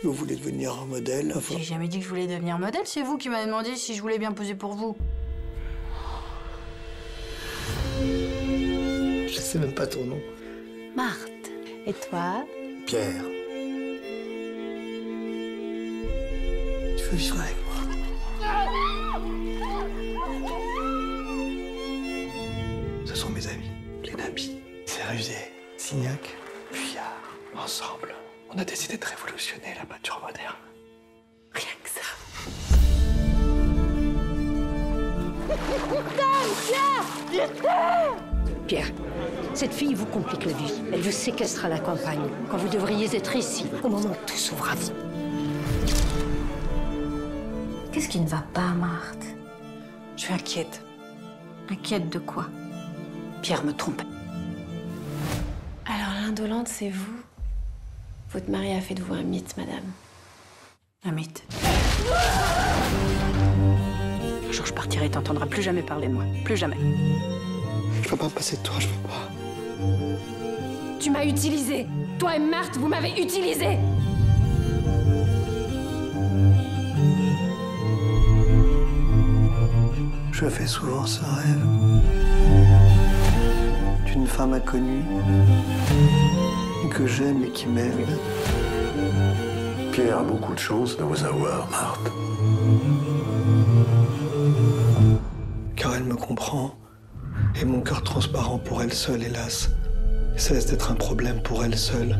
Si vous voulez devenir un modèle, enfin... J'ai jamais dit que je voulais devenir modèle, c'est vous qui m'avez demandé si je voulais bien poser pour vous. Je sais même pas ton nom. Marthe. Et toi? Pierre. Tu veux vivre avec moi? Ce sont mes amis, les Nabis. C'est rusé, Signac, Puyard. Ensemble, on a décidé de révolutionner la peinture moderne. Rien que ça. Pierre, cette fille vous complique la vie. Elle vous séquestre à la campagne, quand vous devriez être ici, au moment où tout s'ouvre à vous. Qu'est-ce qui ne va pas, Marthe? Je suis inquiète. Inquiète de quoi? Pierre me trompe. Alors l'indolente, c'est vous? Votre mari a fait de vous un mythe, madame. Un mythe. Un jour, je partirai et t'entendras plus jamais parler de moi. Plus jamais. Je peux pas me passer de toi, je peux pas. Tu m'as utilisé Toi et Marthe, vous m'avez utilisé Je fais souvent ce rêve d'une femme inconnue que j'aime et qui m'aime. Pierre a beaucoup de chance de vous avoir, Marthe. Car elle me comprend et mon cœur transparent pour elle seule, hélas, cesse d'être un problème pour elle seule.